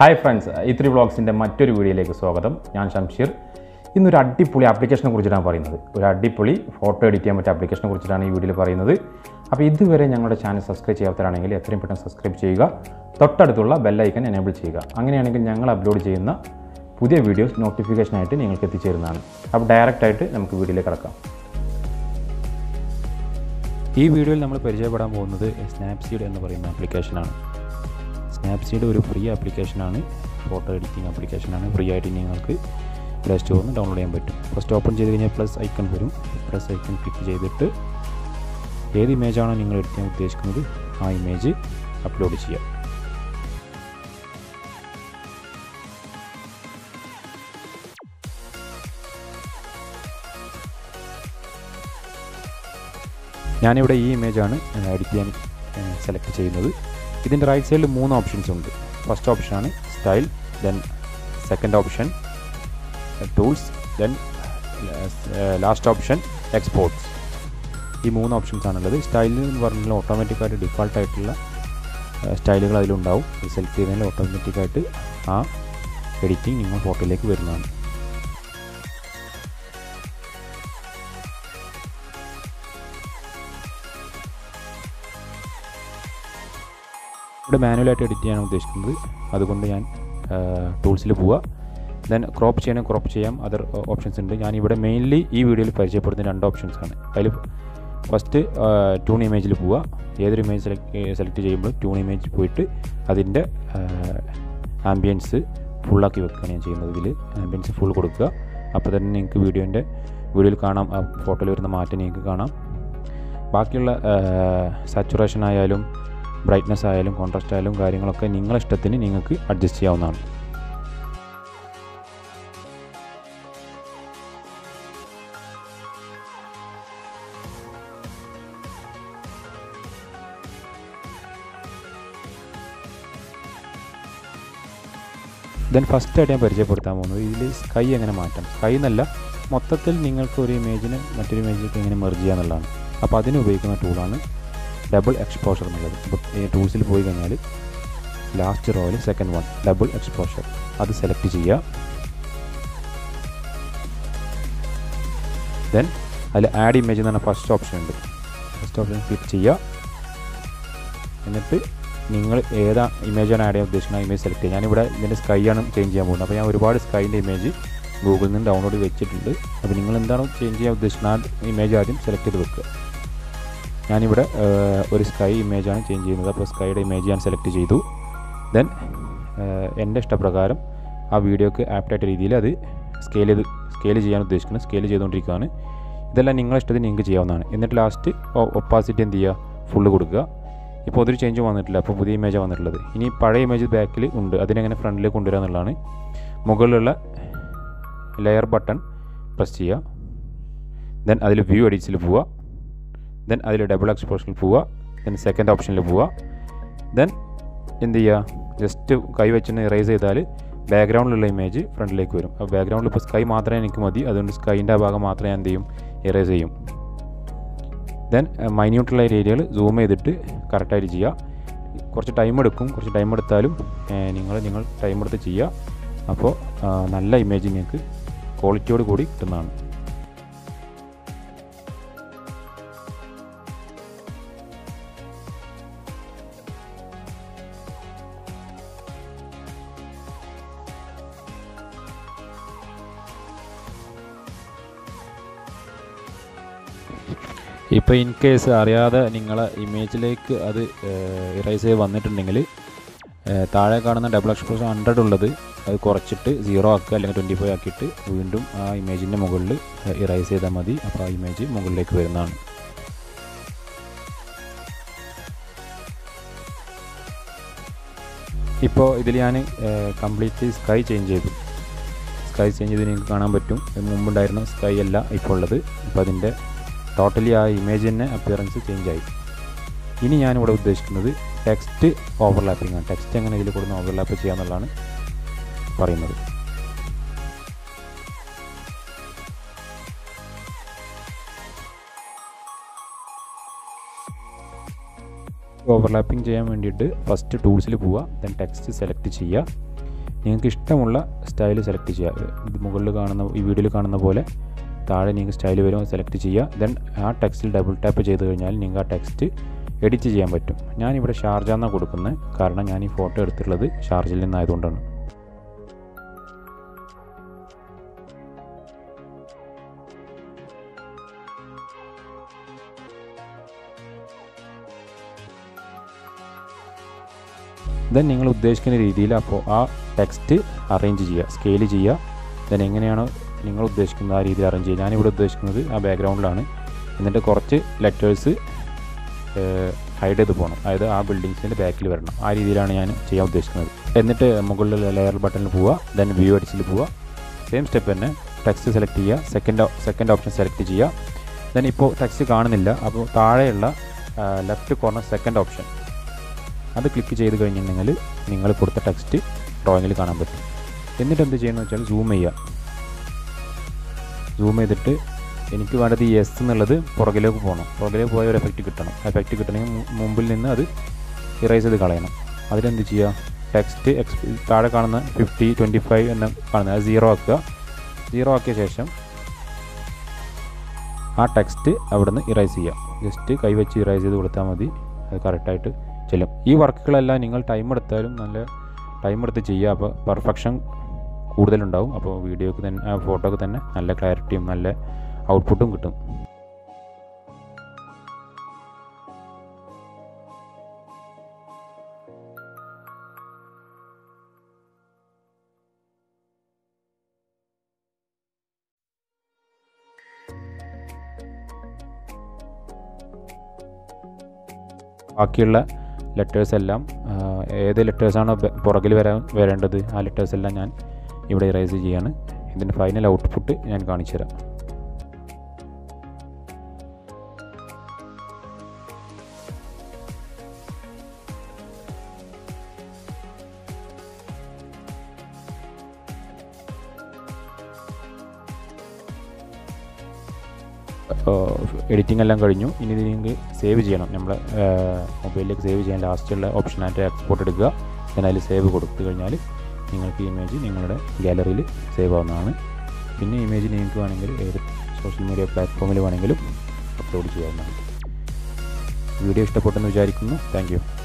Hi friends ഇത്രി വ്ളോഗ്സിന്റെ മറ്റൊരു വീഡിയോയിലേക്ക് സ്വാഗതം. ഞാൻ ഷംഷീർ. ഇന്നൊരു അടിപൊളി ആപ്ലിക്കേഷനെ കുറിച്ചിട്ടാണ് പറയുന്നത്. ഒരു അടിപൊളി ഫോട്ടോ എഡിറ്റ് ചെയ്യാൻ പറ്റിയ ആപ്ലിക്കേഷനെ കുറിച്ചിട്ടാണ് ഈ വീഡിയോയിൽ പറയുന്നത്. അപ്പോൾ ഇതുവരെ ഞങ്ങളുടെ ചാനൽ സബ്സ്ക്രൈബ് ചെയ്യാത്തവരാണെങ്കിൽ എത്രയും പെട്ടെന്ന് സബ്സ്ക്രൈബ് ചെയ്യുക. തൊട്ടടുത്തുള്ള ബെല്ലൈക്കൻ എനേബിൾ ചെയ്യുക. അങ്ങനെയാണെങ്കിൽ ഞങ്ങൾ അപ്ലോഡ് ചെയ്യുന്ന പുതിയ വീഡിയോസ് നോട്ടിഫിക്കേഷനായിട്ട് നിങ്ങൾക്ക് എത്തിച്ചേരുന്നതാണ്. അപ്പോൾ ഡയറക്റ്റായിട്ട് നമുക്ക് വീഡിയോയിലേക്ക് കിടക്കാം. ഈ വീഡിയോയിൽ നമ്മൾ പരിചയപ്പെടാൻ പോകുന്നത് സ്നാപ്സീഡ് എന്ന് പറയുന്ന ആപ്ലിക്കേഷനാണ് സ്നാപ്സീഡ് ഒരു ഫ്രീ ആപ്ലിക്കേഷനാണ് ഫോട്ടോ എഡിറ്റിംഗ് ആപ്ലിക്കേഷനാണ് ഫ്രീ ആയിട്ട് നിങ്ങൾക്ക് പ്ലേ സ്റ്റോറിൽ നിന്ന് ഡൗൺലോഡ് ചെയ്യാൻ പറ്റും. ഫസ്റ്റ് ഓപ്പൺ ചെയ്ത് കഴിഞ്ഞാൽ പ്ലസ് ഐക്കൺ വരും. പ്ലസ് ഐക്കൺ ക്ലിക്ക് ചെയ്തിട്ട് ഏത് ഇമേജാണോ നിങ്ങൾ എഡിറ്റ് ചെയ്യാൻ ഉദ്ദേശിക്കുന്നത് ആ ഇമേജ് അപ്ലോഡ് ചെയ്യാം ഞാനിവിടെ ഈ ഇമേജാണ് എഡിറ്റ് ചെയ്യാൻ സെലക്ട് ചെയ്യുന്നത്. ഇതിന്റെ റൈറ്റ് സൈഡിൽ മൂന്ന് ഓപ്ഷൻസ് ഉണ്ട്. ഫസ്റ്റ് ഓപ്ഷനാണ് style then second option tools then last option exports ഈ മൂന്ന് ഓപ്ഷൻസ് ആണുള്ളത്. സ്റ്റൈലിൽ എന്ന് പറഞ്ഞാൽ ഓട്ടോമാറ്റിക്കായിട്ട് ഡിഫോൾട്ടായിട്ടുള്ള സ്റ്റൈലുകൾ അതിലുണ്ടാവും. സെലക്ട് ചെയ്തതിൽ ഓട്ടോമാറ്റിക്കായിട്ട് ആ എഡിറ്റിംഗ് നിങ്ങൾ ഫോട്ടോയിലേക്ക് വരുന്നതാണ്. ഇവിടെ മാനുവലായിട്ട് എഡിറ്റ് ചെയ്യാൻ ഉദ്ദേശിക്കുന്നത്. അതുകൊണ്ട് ഞാൻ ടൂൾസിൽ പോവുക. ദെൻ ക്രോപ്പ് ചെയ്യാനും ക്രോപ്പ് ചെയ്യാം. അതർ ഓപ്ഷൻസ് ഉണ്ട്. ഞാൻ ഇവിടെ മെയിൻലി ഈ വീഡിയോയിൽ പരിചയപ്പെടുന്ന രണ്ട് ഓപ്ഷൻസ് ആണ്. അതിൽ ഫസ്റ്റ് ട്യൂൺ ഇമേജിൽ പോവുക. ഏതൊരു ഇമേജ് സെലക്ട് സെലക്ട് ചെയ്യുമ്പോൾ ട്യൂൺ ഇമേജ് പോയിട്ട് അതിന്റെ ആംബിയൻസ് ഫുള്ളാക്കി വെക്കുകയാണ് ഞാൻ ചെയ്യുന്നത് ഇതിൽ. ആംബിയൻസ് ഫുൾ കൊടുക്കുക. അപ്പോൾ തന്നെ നിങ്ങൾക്ക് വീഡിയോന്റെ വീഡിയോയിൽ കാണാം. ആ ഫോട്ടോയിൽ വരുന്ന മാറ്റം നിങ്ങൾക്ക് കാണാം. ബാക്കിയുള്ള സാച്ചുറേഷൻ ആയാലും ബ്രൈറ്റ്നസ് ആയാലും കോൺട്രാസ്റ്റ് ആയാലും കാര്യങ്ങളൊക്കെ നിങ്ങളുടെ ഇഷ്ടത്തിന് നിങ്ങൾക്ക് അഡ്ജസ്റ്റ് ചെയ്യാവുന്നതാണ്. ദെൻ ഫസ്റ്റ് ആയിട്ട് ഞാൻ പരിചയപ്പെടുത്താൻ പോകുന്നത് ഇതിൽ സ്കൈ എങ്ങനെ മാറ്റാം സ്കൈ എന്നല്ല മൊത്തത്തിൽ നിങ്ങൾക്ക് ഒരു ഇമേജിന് മറ്റൊരു ഇമേജിലേക്ക് എങ്ങനെ മെർജ് ചെയ്യാന്നുള്ളതാണ്. അപ്പോൾ അതിന് ഉപയോഗിക്കുന്ന ടൂളാണ് ഡബിൾ എക്സ്പോഷർ എന്നുള്ളത്. ഇപ്പോൾ ടൂൾസിൽ പോയി കഴിഞ്ഞാൽ ലാസ്റ്റ് റോയിൽ സെക്കൻഡ് വൺ ഡബിൾ എക്സ്പോഷർ അത് സെലക്ട് ചെയ്യുക. ദെൻ അതിൽ ആഡ് ഇമേജ് എന്ന് പറഞ്ഞ ഫസ്റ്റ് ഓപ്ഷൻ ഉണ്ട് ഫസ്റ്റ് ഓപ്ഷൻ ക്ലിക്ക് ചെയ്യുക. എന്നിട്ട് നിങ്ങൾ ഏതാ ഇമേജാണ് ആഡ് ചെയ്യാൻ ഉദ്ദേശിക്കുന്നത് ഇമേജ് സെലക്ട് ചെയ്യുക. ഞാനിവിടെ ഇതിന്റെ സ്കൈ ആണ് ചേഞ്ച് ചെയ്യാൻ പോകുന്നത്. അപ്പോൾ ഞാൻ ഒരുപാട് സ്കൈന്റെ ഇമേജ് ഗൂഗിളിൽ നിന്ന് ഡൗൺലോഡ് വെച്ചിട്ടുണ്ട്. അപ്പോൾ നിങ്ങൾ എന്താണോ ചേഞ്ച് ചെയ്യാൻ ഉദ്ദേശിക്കുന്നത്? ആ ഇമേജ് ആദ്യം സെലക്ട് ചെയ്ത് വെക്കുക. ഞാനിവിടെ ഒരു സ്കൈ ഇമേജാണ് ചേഞ്ച് ചെയ്യുന്നത്. അപ്പോൾ സ്കൈയുടെ ഇമേജ് ഞാൻ സെലക്ട് ചെയ്തു. ദെൻ എന്റെ ഇഷ്ടപ്രകാരം ആ വീഡിയോക്ക് ആപ്റ്റായിട്ട് രീതിയിൽ അത് സ്കെയിൽ ചെയ്ത് സ്കെയിൽ ചെയ്യാൻ ഉദ്ദേശിക്കുന്നത്. സ്കെയിൽ ചെയ്തുകൊണ്ടിരിക്കുകയാണ്. ഇതെല്ലാം നിങ്ങളെ ഇഷ്ടത്തിന് നിങ്ങൾക്ക് ചെയ്യാവുന്നതാണ്. എന്നിട്ട് ലാസ്റ്റ് ഒപ്പാസിറ്റി എന്ത് ചെയ്യുക? ഫുള്ള് കൊടുക്കുക. ഇപ്പോൾ അതൊരു ചേഞ്ച് വന്നിട്ടില്ല. അപ്പോൾ പുതിയ ഇമേജാണ് വന്നിട്ടുള്ളത്. ഇനി പഴയ ഇമേജ് ബാക്കിൽ ഉണ്ട്. അതിനെങ്ങനെ ഫ്രണ്ടിലേക്ക് കൊണ്ടുവരിക എന്നുള്ളതാണ്. മുകളിലുള്ള ലെയർ ബട്ടൺ പ്രസ് ചെയ്യുക. ദെൻ അതിൽ വ്യൂ എഡിറ്റ്സിൽ പോവുക. ദെൻ അതിൽ ഡബിൾ എക്സ്പോഷനിൽ പോവുക. ദെൻ സെക്കൻഡ് ഓപ്ഷനിൽ പോവുക. ദെൻ എന്ത് ചെയ്യുക? ജസ്റ്റ് കൈ വെച്ചിട്ട് ഇറേസ് ചെയ്താൽ ബാക്ക്ഗ്രൗണ്ടിലുള്ള ഇമേജ് ഫ്രണ്ടിലേക്ക് വരും. അപ്പോൾ ബാക്ക്ഗ്രൗണ്ടിൽ ഇപ്പോൾ സ്കൈ മാത്രമേ എനിക്ക് മതി. അതുകൊണ്ട് സ്കൈന്റെ ആ ഭാഗം മാത്രമേ ഞാൻ എന്ത് ചെയ്യും? ഇറേസ് ചെയ്യും. ദെൻ മൈന്യൂട്ടുള്ള ഏരിയകൾ സൂം ചെയ്തിട്ട് കറക്റ്റായിട്ട് ചെയ്യുക. കുറച്ച് ടൈം എടുക്കും. കുറച്ച് ടൈം എടുത്താലും നിങ്ങൾ നിങ്ങൾ ടൈം എടുത്ത് ചെയ്യുക. അപ്പോൾ നല്ല ഇമേജ് നിങ്ങൾക്ക് ക്വാളിറ്റിയോട് കൂടി കിട്ടുന്നതാണ്. ഇപ്പോൾ ഇൻ കേസ് അറിയാതെ നിങ്ങളെ ഇമേജിലേക്ക് അത് ഇറൈസ് ചെയ്ത് വന്നിട്ടുണ്ടെങ്കിൽ താഴെ കാണുന്ന ഡബിൾ എക്സ്പ്രസ് ഹൺഡ്രഡ് ഉള്ളത് അത് കുറച്ചിട്ട് സീറോ ആക്കുക അല്ലെങ്കിൽ ട്വന്റി ഫൈവ് ആക്കിയിട്ട് വീണ്ടും ആ ഇമേജിന്റെ മുകളിൽ ഇറൈസ് ചെയ്താൽ മതി. അപ്പോൾ ആ ഇമേജ് മുകളിലേക്ക് വരുന്നതാണ്. ഇപ്പോൾ ഇതിൽ ഞാൻ കംപ്ലീറ്റ്ലി സ്കൈ ചേഞ്ച് ചെയ്തു. സ്കൈ ചേഞ്ച് ചെയ്ത് നിങ്ങൾക്ക് കാണാൻ പറ്റും. മുമ്പുണ്ടായിരുന്ന സ്കൈ അല്ല ഇപ്പോൾ ഉള്ളത്. ഇപ്പോൾ അതിന്റെ ടോട്ടലി ആ ഇമേജ് തന്നെ അപ്പിയറൻസ് ആയി. ഇനി ഞാനിവിടെ ഉദ്ദേശിക്കുന്നത് ടെക്സ്റ്റ് ഓവർലാപ്പിംഗ് ആണ്. ടെക്സ്റ്റ് എങ്ങനെ ഇതിൽ കൊടുന്ന് ഓവർലാപ്പ് ചെയ്യാമെന്നുള്ളതാണ് പറയുന്നത്. ഓവർലാപ്പിംഗ് ചെയ്യാൻ വേണ്ടിയിട്ട് ഫസ്റ്റ് ടൂൾസിൽ പോവുക ദെൻ ടെക്സ്റ്റ് സെലക്ട് ചെയ്യുക. നിങ്ങൾക്ക് ഇഷ്ടമുള്ള സ്റ്റൈൽ സെലക്ട് ചെയ്യുക. ഇത് മുകളിൽ കാണുന്ന ഈ വീഡിയോയിൽ കാണുന്ന പോലെ താഴെ നിങ്ങൾക്ക് സ്റ്റൈൽ വരും സെലക്ട് ചെയ്യുക. ദെൻ ആ ടെക്സ്റ്റിൽ ഡബിൾ ടാപ്പ് ചെയ്ത് കഴിഞ്ഞാൽ നിങ്ങൾക്ക് ആ ടെക്സ്റ്റ് എഡിറ്റ് ചെയ്യാൻ പറ്റും. ഞാനിവിടെ ഷാർജ എന്നാണ് കൊടുക്കുന്നത്. കാരണം ഞാൻ ഈ ഫോട്ടോ എടുത്തിട്ടുള്ളത് ഷാർജയിൽ നിന്നായതുകൊണ്ടാണ്. ദെൻ നിങ്ങൾ ഉദ്ദേശിക്കുന്ന രീതിയിൽ അപ്പോൾ ആ ടെക്സ്റ്റ് അറേഞ്ച് ചെയ്യുക സ്കെയിൽ ചെയ്യുക. ദെൻ എങ്ങനെയാണോ നിങ്ങൾ ഉദ്ദേശിക്കുന്ന ആ രീതിയിൽ അറേഞ്ച് ചെയ്യുക ഞാനിവിടെ ഉദ്ദേശിക്കുന്നത് ആ ബാക്ക്ഗ്രൗണ്ടിലാണ് എന്നിട്ട് കുറച്ച് ലെറ്റേഴ്സ് ഹൈഡ് ചെയ്ത് പോകണം. അതായത് ആ ബിൽഡിങ്സിന്റെ ബാക്കിൽ വരണം. ആ രീതിയിലാണ് ഞാൻ ചെയ്യാൻ ഉദ്ദേശിക്കുന്നത്. എന്നിട്ട് മുകളിൽ ലെയർ ബട്ടണിൽ പോവുക ദെൻ വ്യൂ അടിച്ചിൽ പോവുക. സെയിം സ്റ്റെപ്പ് തന്നെ ടെക്സ്റ്റ് സെലക്ട് ചെയ്യുക സെക്കൻഡ് സെക്കൻഡ് ഓപ്ഷൻ സെലക്ട് ചെയ്യുക. ദെൻ ഇപ്പോൾ ടെക്സ്റ്റ് കാണുന്നില്ല. അപ്പോൾ താഴെയുള്ള ലെഫ്റ്റ് കോർണർ സെക്കൻഡ് ഓപ്ഷൻ അത് ക്ലിക്ക് ചെയ്ത് കഴിഞ്ഞിട്ടുണ്ടെങ്കിൽ നിങ്ങൾ കൊടുത്ത ടെക്സ്റ്റ് ഡ്രോയിങ്ങിൽ കാണാൻ പറ്റും. എന്നിട്ട് എന്ത് ചെയ്യണമെന്ന് വെച്ചാൽ സൂം ചെയ്യുക. സൂം ചെയ്തിട്ട് എനിക്ക് വേണ്ടത് ഈ എസ് എന്നുള്ളത് പുറകിലേക്ക് പോകണം. പുറകിലേക്ക് പോയ ഒരു എഫക്റ്റ് കിട്ടണം. എഫക്റ്റ് കിട്ടണമെങ്കിൽ മുമ്പിൽ നിന്ന് അത് ഇറേസ് ചെയ്ത് കളയണം. അതിലെന്ത് ചെയ്യുക? ടെക്സ്റ്റ് എക്സ് താഴെ കാണുന്ന ഫിഫ്റ്റി ട്വന്റി ഫൈവ് എന്ന് കാണുന്നത് അത് സീറോ ആക്കുക. സീറോ ആക്കിയ ശേഷം ആ ടെക്സ്റ്റ് അവിടുന്ന് ഇറേസ് ചെയ്യുക. ജസ്റ്റ് കൈവച്ച് ഇറേസ് ചെയ്ത് കൊടുത്താൽ മതി. അത് കറക്റ്റായിട്ട് ചെല്ലും. ഈ വർക്കുകളെല്ലാം നിങ്ങൾ ടൈം എടുത്താലും നല്ല ടൈം എടുത്ത് ചെയ്യുക. അപ്പോൾ പെർഫെക്ഷൻ കൂടുതലുണ്ടാവും. അപ്പോൾ വീഡിയോക്ക് തന്നെ ഫോട്ടോക്ക് തന്നെ നല്ല ക്ലാരിറ്റിയും നല്ല ഔട്ട്പുട്ടും കിട്ടും. ബാക്കിയുള്ള ലെറ്റേഴ്സ് എല്ലാം ഏത് ലെറ്റേഴ്സാണോ പുറകിൽ വരാൻ വരേണ്ടത്? ആ ലെറ്റേഴ്സ് എല്ലാം ഞാൻ ഇവിടെ റൈസ് ചെയ്യാണ്. ഇതിന്റെ ഫൈനൽ ഔട്ട്പുട്ട് ഞാൻ കാണിച്ചു തരാം. എഡിറ്റിംഗ് എല്ലാം കഴിഞ്ഞു. ഇനി ഇത് നിങ്ങൾക്ക് സേവ് ചെയ്യണം. നമ്മുടെ മൊബൈലിലേക്ക് സേവ് ചെയ്യാൻ ലാസ്റ്റുള്ള ഓപ്ഷനായിട്ട് എക്സ്പോർട്ട് എടുക്കുക. അതിൽ സേവ് കൊടുത്തു കഴിഞ്ഞാൽ നിങ്ങൾക്ക് ഇമേജ് നിങ്ങളുടെ ഗാലറിയിൽ സേവ് ആവുന്നതാണ്. പിന്നെ ഇമേജ് നിങ്ങൾക്ക് വേണമെങ്കിൽ ഏത് സോഷ്യൽ മീഡിയ പ്ലാറ്റ്ഫോമിൽ വേണമെങ്കിലും അപ്ലോഡ് ചെയ്യാവുന്നതാണ്. വീഡിയോ ഇഷ്ടപ്പെട്ടെന്ന് വിചാരിക്കുന്നു. താങ്ക്